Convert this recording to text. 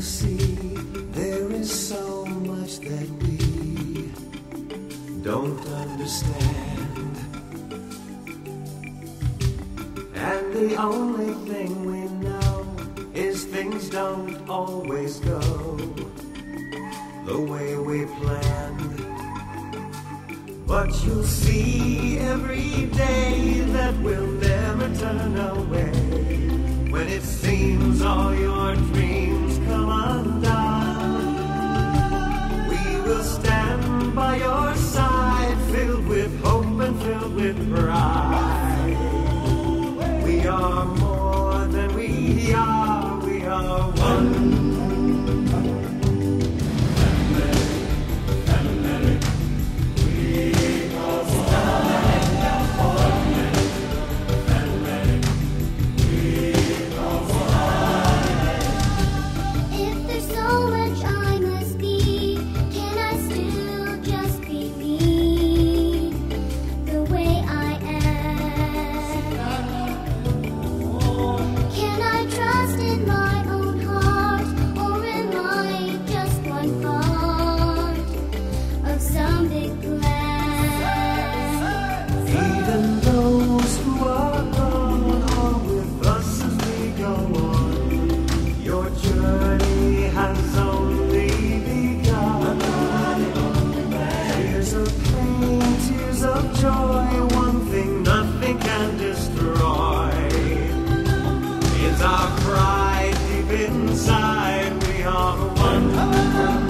you'll see there is so much that we don't understand. And the only thing we know is things don't always go the way we planned. But you'll see every day that we'll never turn away it seems all your dreams come undone. We will stand by your side, filled with hope and filled with pride. We are more than we are, we are one. inside we are one.